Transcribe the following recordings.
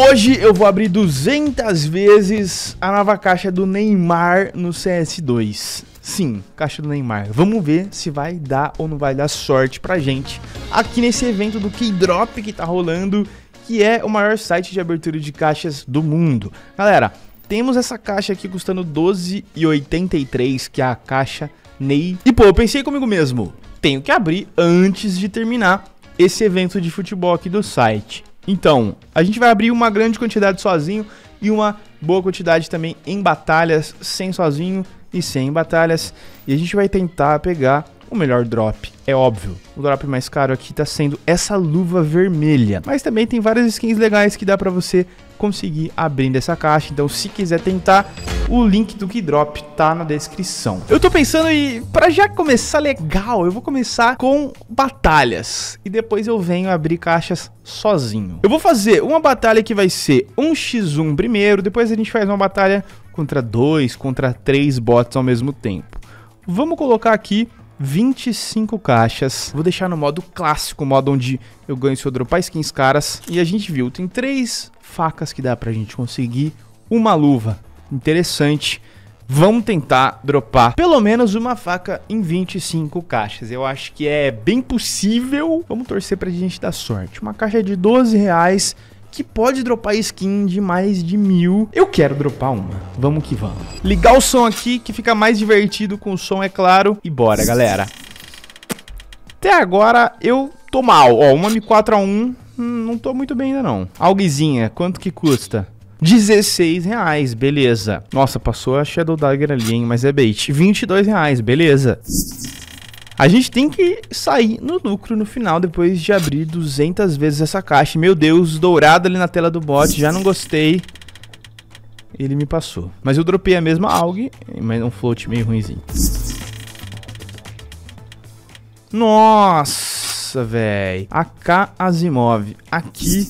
Hoje eu vou abrir 200 vezes a nova caixa do Neymar no CS2. Sim, caixa do Neymar. Vamos ver se vai dar ou não vai dar sorte pra gente aqui nesse evento do Keydrop que tá rolando, que é o maior site de abertura de caixas do mundo. Galera, temos essa caixa aqui custando 12,83, que é a caixa Ney. E pô, eu pensei comigo mesmo, tenho que abrir antes de terminar esse evento de futebol aqui do site. Então, a gente vai abrir uma grande quantidade sozinho e uma boa quantidade também em batalhas, sem sozinho e sem batalhas. E a gente vai tentar pegar o melhor drop. É óbvio, o drop mais caro aqui tá sendo essa luva vermelha. Mas também tem várias skins legais que dá pra você conseguir abrindo essa caixa. Então, se quiser tentar, o link do Keydrop tá na descrição. Eu tô pensando em, para já começar legal, eu vou começar com batalhas. E depois eu venho abrir caixas sozinho. Eu vou fazer uma batalha que vai ser um x1 primeiro, depois a gente faz uma batalha contra dois, contra três bots ao mesmo tempo. Vamos colocar aqui 25 caixas. Vou deixar no modo clássico, modo onde eu ganho se eu dropar skins caras. E a gente viu, tem três facas que dá pra gente conseguir, uma luva interessante. Vamos tentar dropar pelo menos uma faca em 25 caixas. Eu acho que é bem possível. Vamos torcer pra gente dar sorte. Uma caixa de 12 reais que pode dropar skin de mais de mil. Eu quero dropar uma. Vamos que vamos. Ligar o som aqui, que fica mais divertido com o som, é claro. E bora, galera. Até agora eu tô mal. Ó, uma M4A1, hum, não tô muito bem ainda não. Alguizinha, quanto que custa? 16 reais, beleza. Nossa, passou a Shadow Dagger ali, hein? Mas é bait. 22 reais, beleza. A gente tem que sair no lucro no final depois de abrir 200 vezes essa caixa. Meu Deus, dourado ali na tela do bot, já não gostei. Ele me passou. Mas eu dropei a mesma AUG, mas um float meio ruimzinho. Nossa, velho. AK Asimov. Aqui,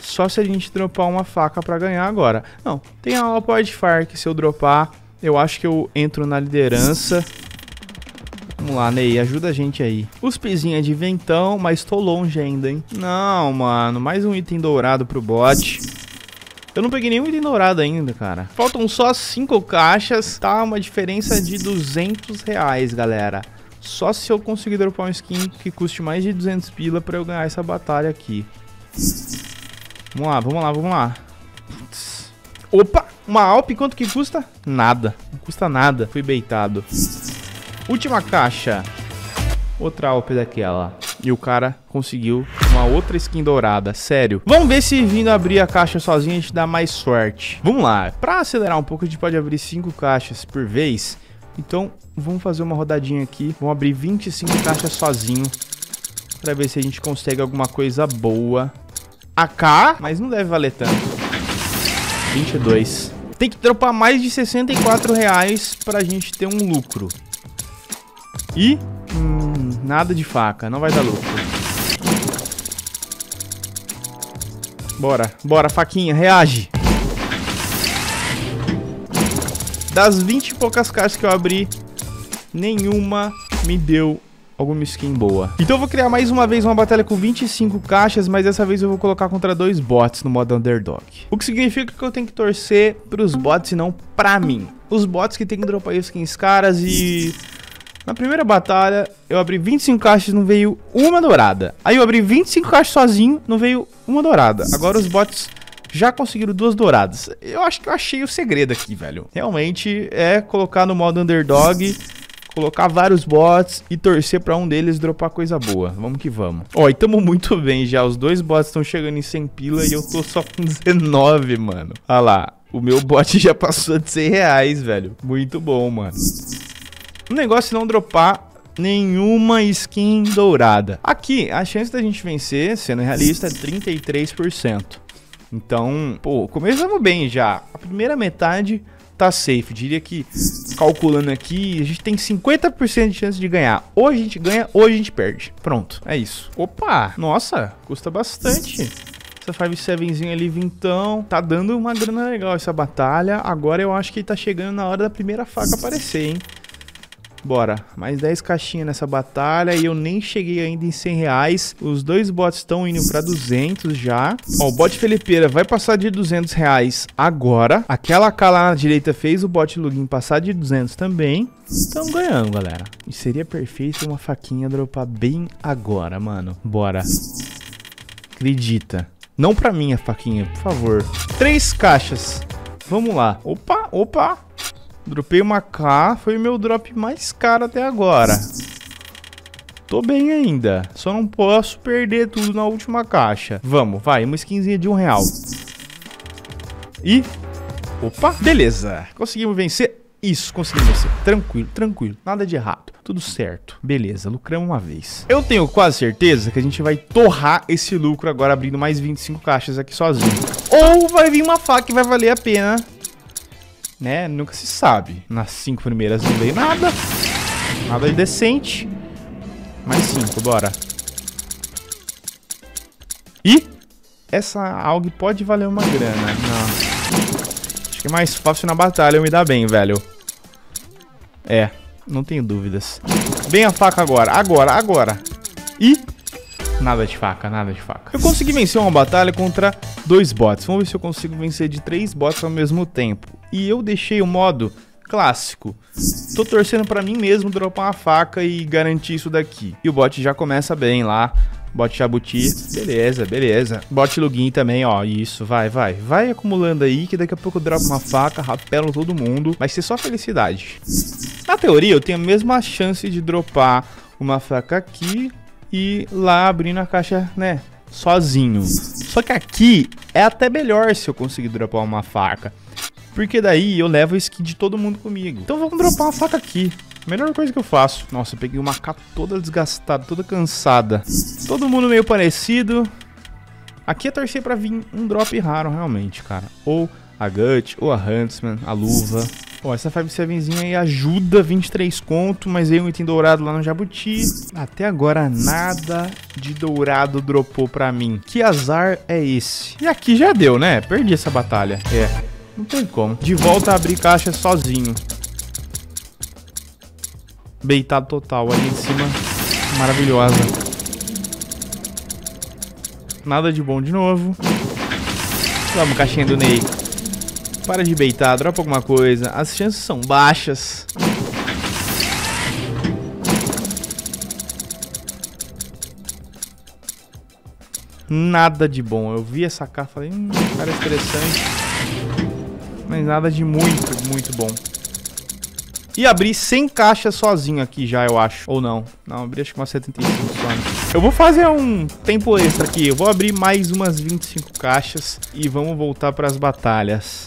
só se a gente dropar uma faca pra ganhar agora. Não, tem a Alport Fire que se eu dropar, eu acho que eu entro na liderança. Vamos lá, Ney, ajuda a gente aí. Os pezinhos de ventão, mas tô longe ainda, hein? Não, mano, mais um item dourado pro bot. Eu não peguei nenhum item dourado ainda, cara. Faltam só 5 caixas, tá? Uma diferença de 200 reais, galera. Só se eu conseguir dropar um skin que custe mais de 200 pila pra eu ganhar essa batalha aqui. Vamos lá, vamos lá, vamos lá. Opa, uma Alp, quanto que custa? Nada, não custa nada. Fui beitado. Última caixa. Outra Alp daquela. E o cara conseguiu uma outra skin dourada. Sério. Vamos ver se vindo abrir a caixa sozinho a gente dá mais sorte. Vamos lá. Pra acelerar um pouco, a gente pode abrir 5 caixas por vez. Então, vamos fazer uma rodadinha aqui. Vamos abrir 25 caixas sozinho. Pra ver se a gente consegue alguma coisa boa. AK, mas não deve valer tanto. 22. Tem que dropar mais de 64 reais pra gente ter um lucro. E... Hum, nada de faca, não vai dar lucro. Bora, bora, faquinha, reage. Das 20 e poucas caixas que eu abri, nenhuma me deu alguma skin boa. Então eu vou criar mais uma vez uma batalha com 25 caixas, mas dessa vez eu vou colocar contra dois bots no modo Underdog. O que significa que eu tenho que torcer pros bots e não pra mim. Os bots que tem que dropar skins caras e na primeira batalha, eu abri 25 caixas não veio uma dourada. Aí eu abri 25 caixas sozinho, não veio uma dourada. Agora os bots já conseguiram duas douradas. Eu acho que eu achei o segredo aqui, velho. Realmente é colocar no modo underdog, colocar vários bots e torcer pra um deles dropar coisa boa. Vamos que vamos. Ó, e tamo muito bem já. Os dois bots estão chegando em 100 pila e eu tô só com 19, mano. Olha lá. O meu bot já passou de 100 reais, velho. Muito bom, mano. O negócio é não dropar nenhuma skin dourada. Aqui, a chance da gente vencer, sendo realista, é 33%. Então, pô, começamos bem já. A primeira metade tá safe. Diria que, calculando aqui, a gente tem 50% de chance de ganhar. Ou a gente ganha, ou a gente perde. Pronto, é isso. Opa, nossa, custa bastante. Essa 5-7zinha ali, vintão. Tá dando uma grana legal essa batalha. Agora eu acho que tá chegando na hora da primeira faca aparecer, hein. Bora. Mais 10 caixinhas nessa batalha e eu nem cheguei ainda em 100 reais. Os dois bots estão indo pra 200 já. Ó, o bot Felipeira vai passar de 200 reais agora. Aquela K lá na direita fez o bot login passar de 200 também. Estamos ganhando, galera. E seria perfeito uma faquinha dropar bem agora, mano. Bora. Acredita. Não pra mim a faquinha, por favor. Três caixas. Vamos lá. Opa, opa. Dropei uma K. Foi o meu drop mais caro até agora. Tô bem ainda. Só não posso perder tudo na última caixa. Vamos, vai. Uma skinzinha de um real. E... Opa, beleza. Conseguimos vencer. Isso, conseguimos vencer. Tranquilo, tranquilo. Nada de errado. Tudo certo. Beleza, lucramos uma vez. Eu tenho quase certeza que a gente vai torrar esse lucro agora abrindo mais 25 caixas aqui sozinho. Ou vai vir uma faca que vai valer a pena né? Nunca se sabe. Nas cinco primeiras não veio nada. Nada de decente. Mais cinco, bora. E essa AUG pode valer uma grana. Não. Acho que é mais fácil na batalha eu me dar bem, velho. É, não tenho dúvidas. Vem a faca agora, agora, agora. E Nada de faca, nada de faca. Eu consegui vencer uma batalha contra dois bots. Vamos ver se eu consigo vencer de três bots ao mesmo tempo. E eu deixei o modo clássico. Tô torcendo pra mim mesmo dropar uma faca e garantir isso daqui. E o bot já começa bem lá. Bot Jabuti, beleza, beleza. Bot login também, ó, isso, vai, vai. Vai acumulando aí, que daqui a pouco eu dropo uma faca, rapelo todo mundo. Vai ser só felicidade. Na teoria, eu tenho a mesma chance de dropar uma faca aqui e lá abrindo a caixa, né, sozinho. Só que aqui é até melhor se eu conseguir dropar uma faca. Porque daí eu levo a skin de todo mundo comigo. Então vamos dropar uma faca aqui. Melhor coisa que eu faço. Nossa, eu peguei uma capa toda desgastada, toda cansada. Todo mundo meio parecido. Aqui é torcer pra vir um drop raro, realmente, cara. Ou a Gut, ou a Huntsman, a luva. Ó, essa 5-7zinha aí ajuda, 23 conto, mas veio um item dourado lá no Jabuti. Até agora nada de dourado dropou pra mim. Que azar é esse? E aqui já deu, né? Perdi essa batalha. É, não tem como. De volta a abrir caixa sozinho. Beitado total ali em cima. Maravilhosa. Nada de bom de novo. Vamos, caixinha do Ney. Para de beitar, dropa alguma coisa. As chances são baixas. Nada de bom. Eu vi essa cara e falei, hum, parece interessante. Mas nada de muito, muito bom. E abri 100 caixas sozinho aqui já, eu acho. Ou não. Não, abri acho que umas 75 só. Né? Eu vou fazer um tempo extra aqui. Eu vou abrir mais umas 25 caixas e vamos voltar para as batalhas.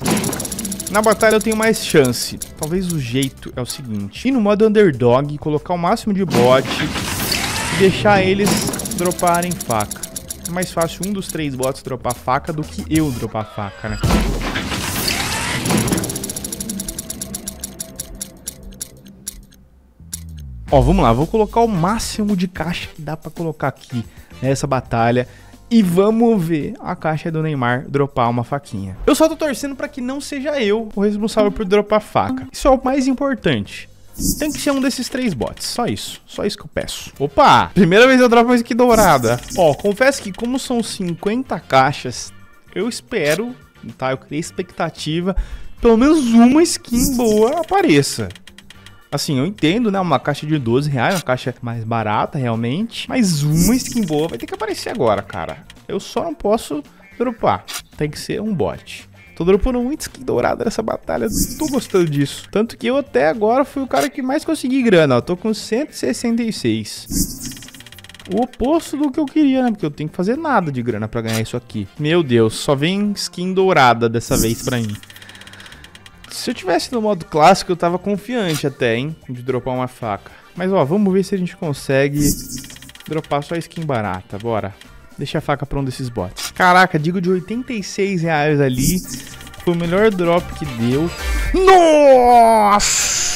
Na batalha eu tenho mais chance. Talvez o jeito é o seguinte. Ir no modo underdog, colocar o máximo de bot e deixar eles droparem faca. É mais fácil um dos três bots dropar faca do que eu dropar faca, né? Ó, vamos lá. Vou colocar o máximo de caixa que dá pra colocar aqui nessa batalha. E vamos ver a caixa do Neymar dropar uma faquinha. Eu só tô torcendo para que não seja eu o responsável por dropar faca. Isso é o mais importante. Tem que ser um desses três bots. Só isso. Só isso que eu peço. Opa! Primeira vez eu dropo uma skin dourada. Ó, confesso que como são 50 caixas, eu espero, tá? Eu criei expectativa. Pelo menos uma skin boa apareça. Assim, eu entendo, né? Uma caixa de 12 reais, uma caixa mais barata, realmente. Mas uma skin boa vai ter que aparecer agora, cara. Eu só não posso dropar. Tem que ser um bot. Tô dropando muito skin dourada nessa batalha. Tô gostando disso. Tanto que eu até agora fui o cara que mais consegui grana. Ó. Tô com 166. O oposto do que eu queria, né? Porque eu tenho que fazer nada de grana pra ganhar isso aqui. Meu Deus, só vem skin dourada dessa vez pra mim. Se eu tivesse no modo clássico, eu tava confiante até, hein? De dropar uma faca. Mas, ó, vamos ver se a gente consegue dropar só skin barata. Bora. Deixa a faca pra um desses bots. Caraca, digo de 86 reais ali. Foi o melhor drop que deu. Nossa!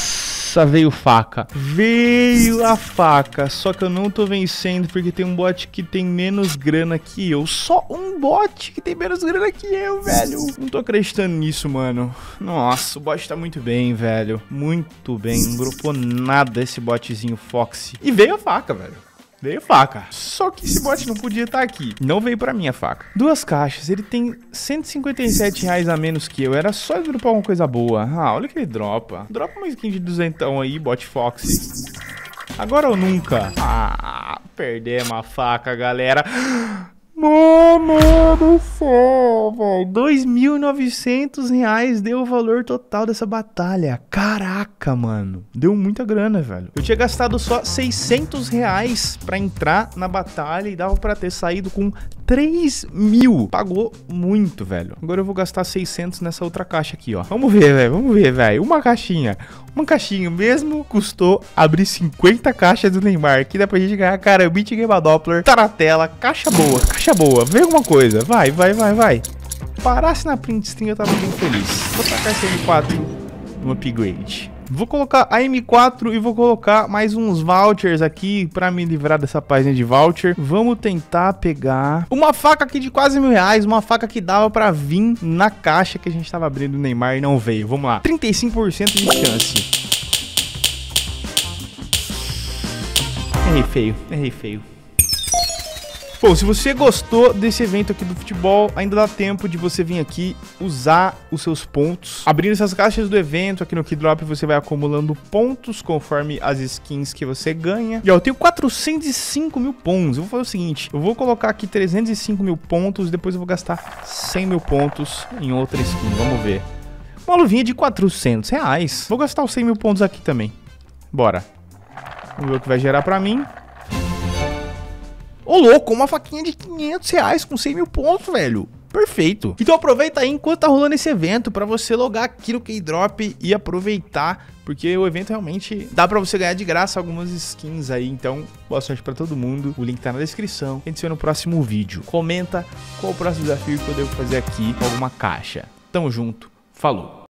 Nossa, veio faca. Veio a faca. Só que eu não tô vencendo porque tem um bot que tem menos grana que eu. Só um bot que tem menos grana que eu, velho. Não tô acreditando nisso, mano. Nossa, o bot tá muito bem, velho. Muito bem. Não dropou nada esse botzinho Foxy. E veio a faca, velho. Veio faca. Só que esse bot não podia estar tá aqui. Não veio pra mim a faca. Duas caixas. Ele tem 157 reais a menos que eu. Era só dropar alguma coisa boa. Ah, olha que ele dropa. Dropa uma skin de duzentão aí, bot Fox. Agora ou nunca? Ah, perdemos a faca, galera. Mano do céu, velho. 2.900 reais deu o valor total dessa batalha. Caraca, mano. Deu muita grana, velho. Eu tinha gastado só 600 reais pra entrar na batalha e dava pra ter saído com 3 mil. Pagou muito, velho. Agora eu vou gastar 600 nessa outra caixa aqui, ó. Vamos ver, velho. Vamos ver, velho. Uma caixinha. Uma caixinha mesmo custou abrir 50 caixas do Neymar. Que dá pra gente ganhar, cara, Beat Game Doppler. Tá na tela. Caixa boa. Caixa boa. Vê alguma coisa. Vai, vai, vai, vai. Parasse na print stream eu tava bem feliz. Vou tacar esse M4 no upgrade. Vou colocar a M4 e vou colocar mais uns vouchers aqui pra me livrar dessa página de voucher. Vamos tentar pegar uma faca aqui de quase mil reais, uma faca que dava pra vir na caixa que a gente tava abrindo o Neymar e não veio. Vamos lá, 35% de chance. Errei feio, errei feio. Bom, se você gostou desse evento aqui do futebol, ainda dá tempo de você vir aqui usar os seus pontos. Abrindo essas caixas do evento aqui no Keydrop, você vai acumulando pontos conforme as skins que você ganha. E ó, eu tenho 405 mil pontos. Eu vou fazer o seguinte, eu vou colocar aqui 305 mil pontos, depois eu vou gastar 100 mil pontos em outra skin. Vamos ver. Uma luvinha de 400 reais. Vou gastar os 100 mil pontos aqui também. Bora. Vamos ver o que vai gerar pra mim. Ô, louco, uma faquinha de 500 reais com 100 mil pontos, velho. Perfeito. Então aproveita aí enquanto tá rolando esse evento para você logar aqui no Keydrop e aproveitar, porque o evento realmente dá para você ganhar de graça algumas skins aí. Então, boa sorte para todo mundo. O link tá na descrição. A gente se vê no próximo vídeo. Comenta qual o próximo desafio que eu devo fazer aqui com alguma caixa. Tamo junto. Falou.